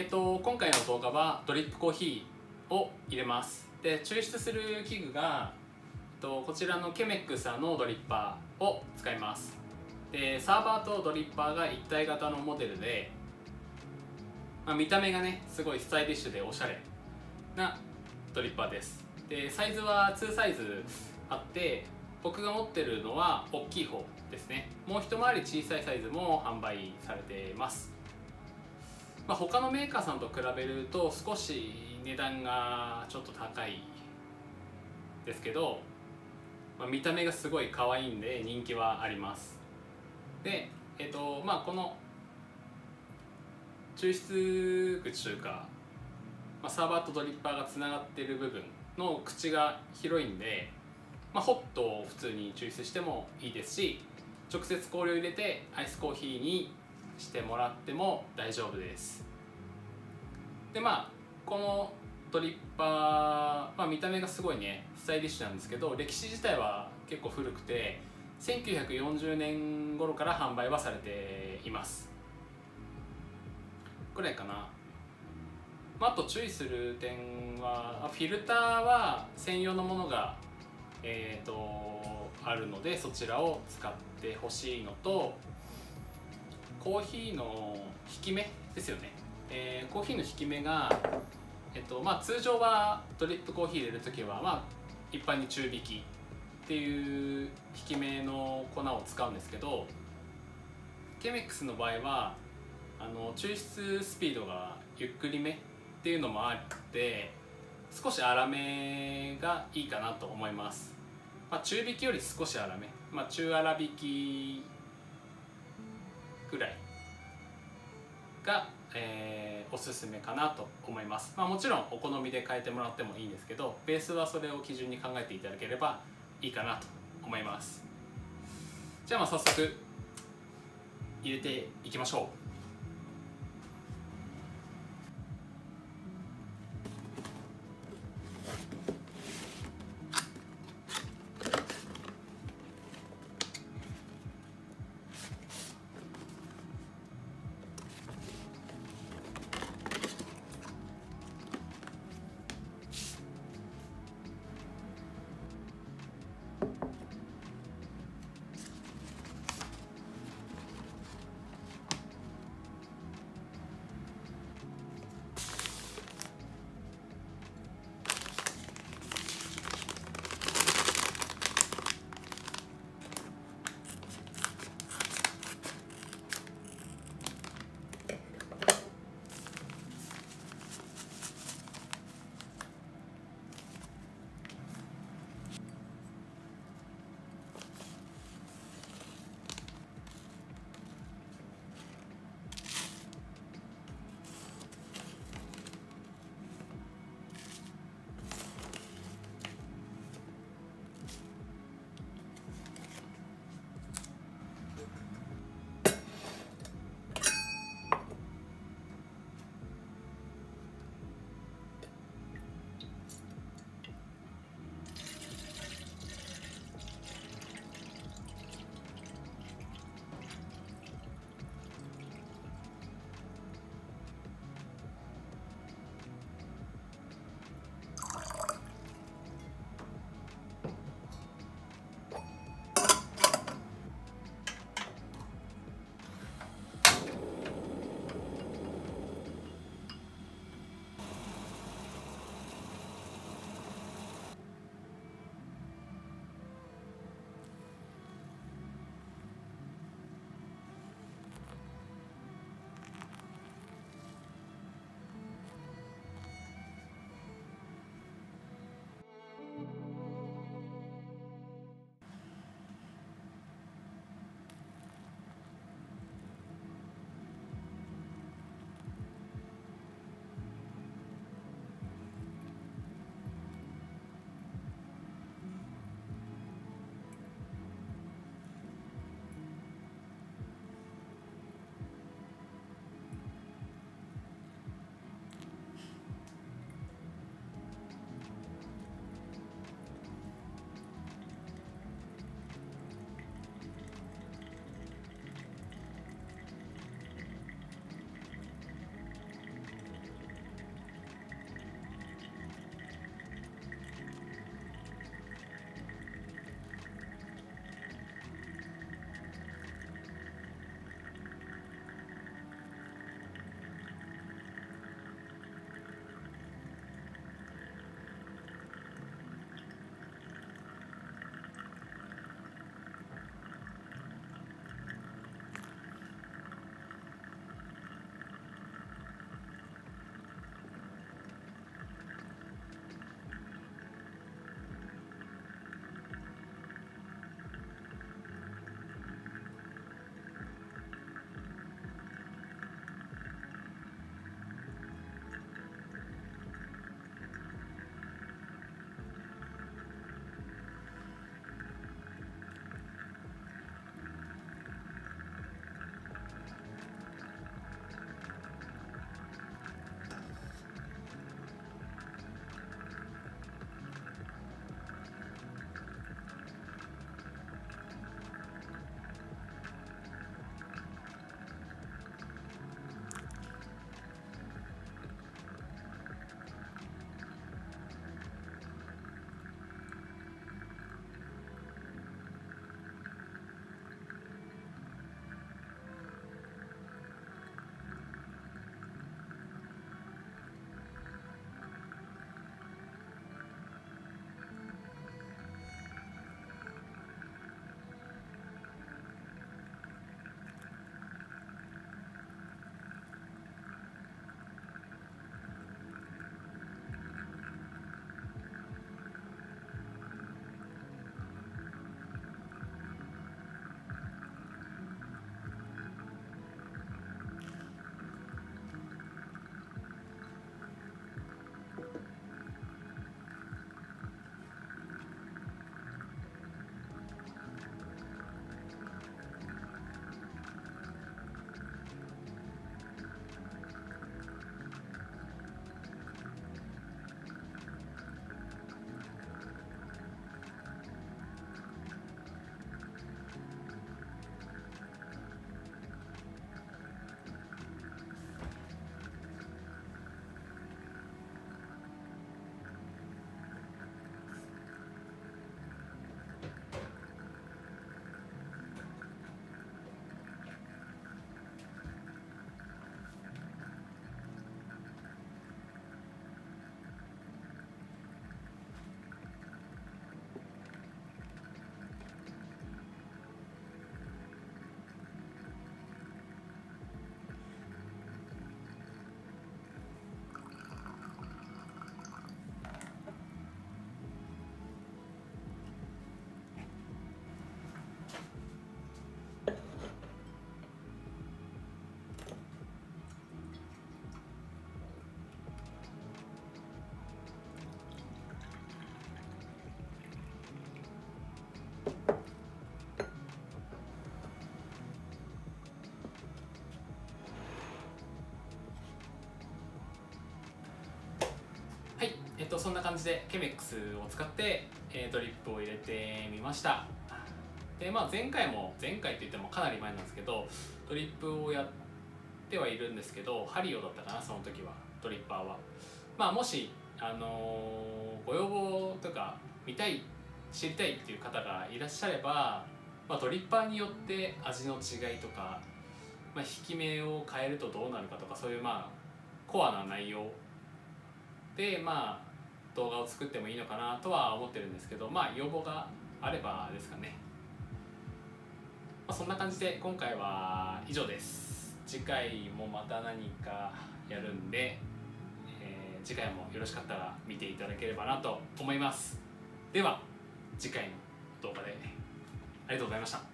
えっと、今回の動画はドリップコーヒーを入れます。で抽出する器具が、えっと、こちらのケメックさんのドリッパーを使います。でサーバーとドリッパーが一体型のモデルで、まあ、見た目がねすごいスタイリッシュでおしゃれなドリッパーです。でサイズは2サイズあって僕が持ってるのは大きい方ですね。もう一回り小さいサイズも販売されています。まあ、他のメーカーさんと比べると少し値段がちょっと高いですけど、まあ、見た目がすごい可愛いんで人気はあります。でえっ、とまあこの抽出口というか、まあ、サーバーとドリッパーがつながってる部分の口が広いんで、まあ、ホットを普通に抽出してもいいですし直接氷を入れてアイスコーヒーにしてもらっても大丈夫です。でまあこのドリッパー、まあ、見た目がすごいねスタイリッシュなんですけど歴史自体は結構古くて1940年頃から販売はされています。ぐらいかな、まあ、あと注意する点はフィルターは専用のものがえーと、とあるのでそちらを使ってほしいのとコーヒーの引き目ですよね、えー、コーヒーの引き目が、えっとまあ、通常はドリップコーヒー入れる時は、まあ、一般に中引きっていう引き目の粉を使うんですけどケメックスの場合はあの抽出スピードがゆっくりめっていうのもあって少し粗めがいいかなと思います、まあ、中引きより少し粗め、まあ、中粗引きが、えー、おすすめかなと思います、まあ、もちろんお好みで変えてもらってもいいんですけどベースはそれを基準に考えていただければいいかなと思います。じゃあまあ早速入れていきましょう。感じでケメックスを使って、え、ドリップを入れてみました。でまあ前回も前回って言ってもかなり前なんですけどドリップをやってはいるんですけどハリオだったかなその時はドリッパーは。まあもしあのー、ご要望とか見たい知りたいっていう方がいらっしゃれば、まあ、ドリッパーによって味の違いとか、まあ、引き目を変えるとどうなるかとかそういうまあコアな内容でまあ動画を作ってもいいのかなとは思ってるんですけどまあ要望があればですかね、まあ、そんな感じで今回は以上です。次回もまた何かやるんでえ次回もよろしかったら見ていただければなと思います。では次回の動画でありがとうございました。